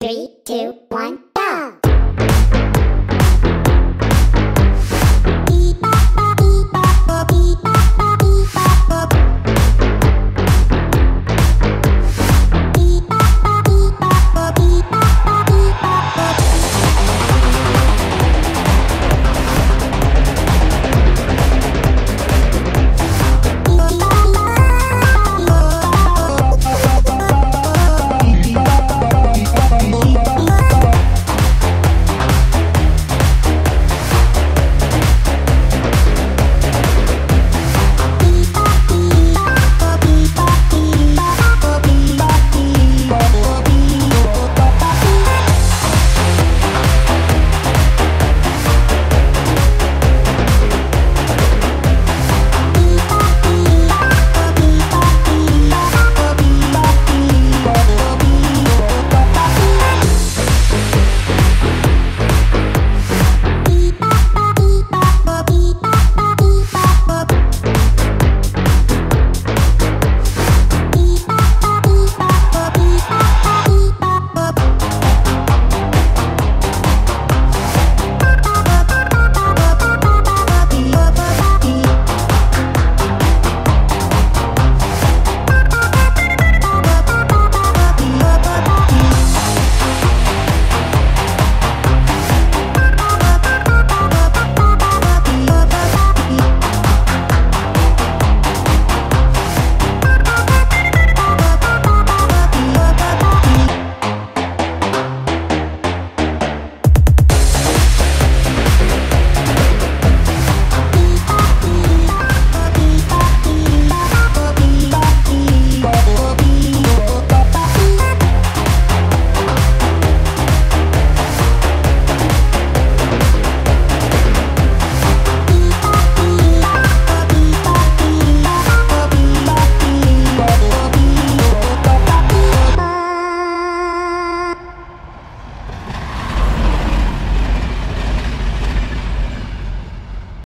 Three, two, one.